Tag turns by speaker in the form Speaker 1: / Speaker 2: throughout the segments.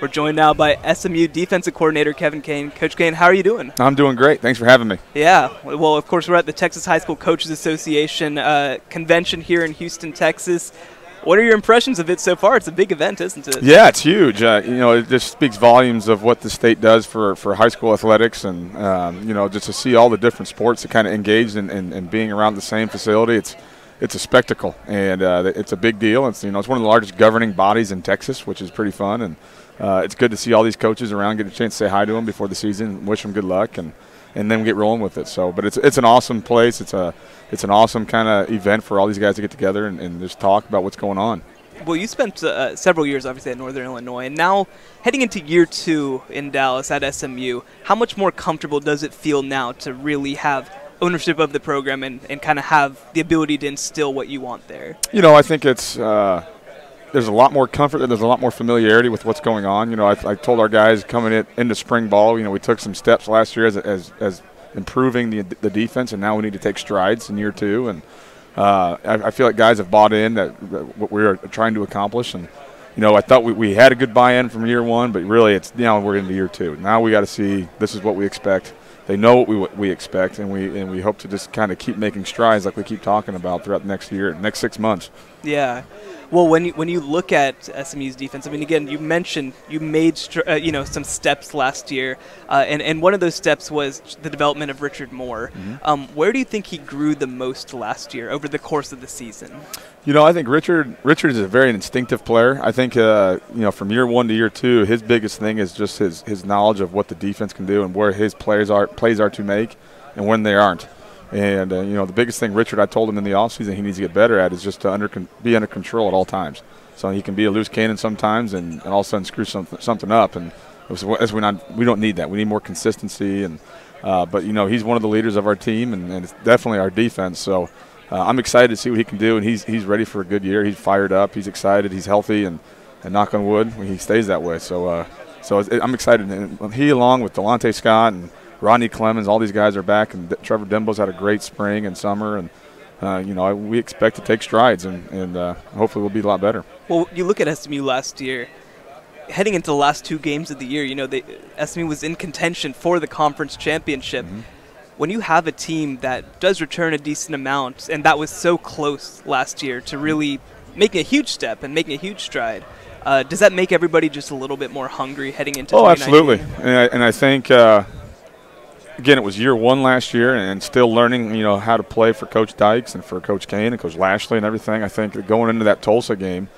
Speaker 1: We're joined now by SMU defensive coordinator Kevin Kane. Coach Kane, how are you doing?
Speaker 2: I'm doing great. Thanks for having me.
Speaker 1: Yeah. Well, of course, we're at the Texas High School Coaches Association uh, convention here in Houston, Texas. What are your impressions of it so far? It's a big event, isn't it?
Speaker 2: Yeah, it's huge. Uh, you know, it just speaks volumes of what the state does for, for high school athletics, and um, you know, just to see all the different sports that kind of engaged in, in, in, being around the same facility. It's it's a spectacle, and uh, it's a big deal. It's you know, it's one of the largest governing bodies in Texas, which is pretty fun, and uh, it's good to see all these coaches around, get a chance to say hi to them before the season, wish them good luck, and and then get rolling with it. So, but it's it's an awesome place. It's a it's an awesome kind of event for all these guys to get together and, and just talk about what's going on.
Speaker 1: Well, you spent uh, several years, obviously, at Northern Illinois, and now heading into year two in Dallas at SMU. How much more comfortable does it feel now to really have ownership of the program and, and kind of have the ability to instill what you want there?
Speaker 2: You know, I think it's. Uh, there's a lot more comfort and there's a lot more familiarity with what's going on. You know, I, I told our guys coming in, into spring ball, you know, we took some steps last year as, as, as improving the, the defense, and now we need to take strides in year two. And uh, I, I, feel like guys have bought in that, that, what we are trying to accomplish. And you know, I thought we, we had a good buy-in from year one, but really, it's now we're into year two. Now we got to see this is what we expect. They know what we what we expect, and we and we hope to just kind of keep making strides like we keep talking about throughout the next year, next six months.
Speaker 1: Yeah. Well, when you, when you look at SMU's defense, I mean, again, you mentioned you made uh, you know some steps last year, uh, and and one of those steps was the development of Richard Moore. Mm-hmm. Um, where do you think he grew the most last year over the course of the season?
Speaker 2: You know, I think Richard Richard is a very instinctive player. I think uh, you know from year one to year two, his biggest thing is just his his knowledge of what the defense can do and where his players are plays are to make, and when they aren't. And uh, you know, the biggest thing Richard, I told him in the offseason he needs to get better at is just to under be under control at all times. So he can be a loose cannon sometimes, and, and all of a sudden screw something something up. And as we not we don't need that. We need more consistency. And uh, but you know, he's one of the leaders of our team, and, and it's definitely our defense. So. Uh, I'm excited to see what he can do, and he's he's ready for a good year. He's fired up. He's excited. He's healthy, and, and knock on wood, he stays that way. So uh, so I'm excited. And he, along with Delonte Scott and Rodney Clemons, all these guys are back, and Trevor Denbow's had a great spring and summer, and uh, you know we expect to take strides, and, and uh, hopefully we'll be a lot better.
Speaker 1: Well, you look at SMU last year, heading into the last two games of the year. You know, they, SMU was in contention for the conference championship. Mm-hmm. When you have a team that does return a decent amount, and that was so close last year to really making a huge step and making a huge stride. Uh, does that make everybody just a little bit more hungry heading into?
Speaker 2: Oh, absolutely, and I, and I think uh, again, it was year one last year, and still learning, you know, how to play for Coach Dykes and for Coach Kane and Coach Lashlee and everything. I think going into that Tulsa game,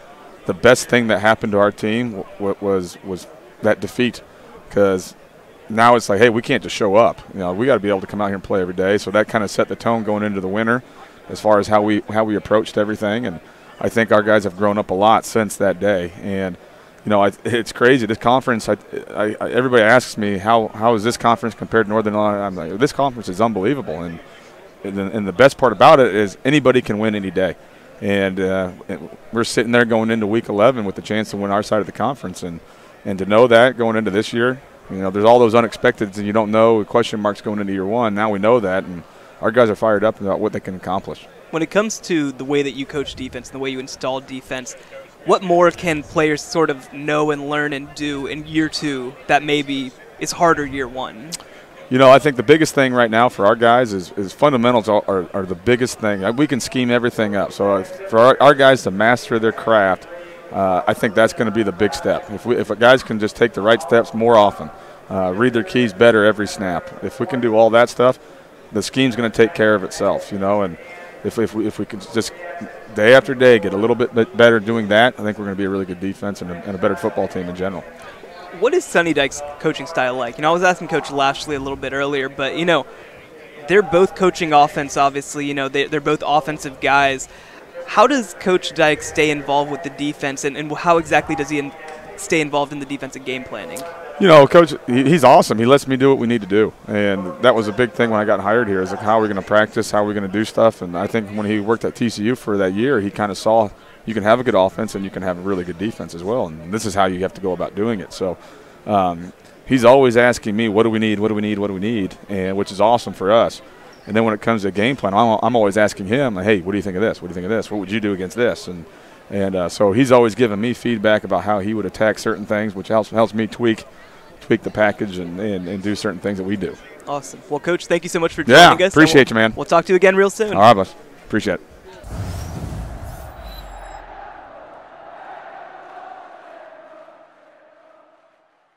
Speaker 2: the best thing that happened to our team was was that defeat, because now it's like, hey, we can't just show up. You know, we got to be able to come out here and play every day. So that kind of set the tone going into the winter, as far as how we how we approached everything. And I think our guys have grown up a lot since that day. And you know, I, it's crazy. This conference, I, I, everybody asks me how how is this conference compared to Northern Illinois. I'm like, this conference is unbelievable, and and the, and the best part about it is anybody can win any day, and uh, we're sitting there going into Week 11 with the chance to win our side of the conference, and and to know that going into this year, you know, there's all those unexpecteds, and you don't know question marks going into year one. Now we know that, and our guys are fired up about what they can accomplish.
Speaker 1: When it comes to the way that you coach defense and the way you install defense, what more can players sort of know and learn and do in year two that maybe is harder year one?
Speaker 2: You know, I think the biggest thing right now for our guys is, is fundamentals are, are, the biggest thing. We can scheme everything up. So uh, for our, our guys to master their craft, uh, I think that's going to be the big step. If, we, if guys can just take the right steps more often, uh, read their keys better every snap, if we can do all that stuff, the scheme's going to take care of itself, you know. And if, if, we, if we can just day after day get a little bit better doing that, I think we're going to be a really good defense and a, and a better football team in general.
Speaker 1: What is Sonny Dykes' coaching style like? You know, I was asking Coach Lashlee a little bit earlier, but you know, they're both coaching offense. Obviously, you know, they, they're both offensive guys. How does Coach Dyke stay involved with the defense, and, and how exactly does he in, stay involved in the defensive game planning?
Speaker 2: You know, coach, he's awesome. He lets me do what we need to do, and that was a big thing when I got hired here. Is like how are we going to practice, how are we going to do stuff, and I think when he worked at TCU for that year, he kind of saw you can have a good offense and you can have a really good defense as well, and this is how you have to go about doing it. So. Um, he's always asking me, "What do we need? What do we need? What do we need?" and which is awesome for us. And then when it comes to game plan, I'm, I'm always asking him, "Hey, what do you think of this? What do you think of this? What would you do against this?" And And uh, so he's always giving me feedback about how he would attack certain things, which helps helps me tweak the package and, and, and do certain things that we do.
Speaker 1: Awesome. Well, Coach, thank you so much for
Speaker 2: Yeah,
Speaker 1: joining us.
Speaker 2: appreciate
Speaker 1: and
Speaker 2: you, man.
Speaker 1: We'll talk to you again real soon.
Speaker 2: All right, boss. Appreciate it.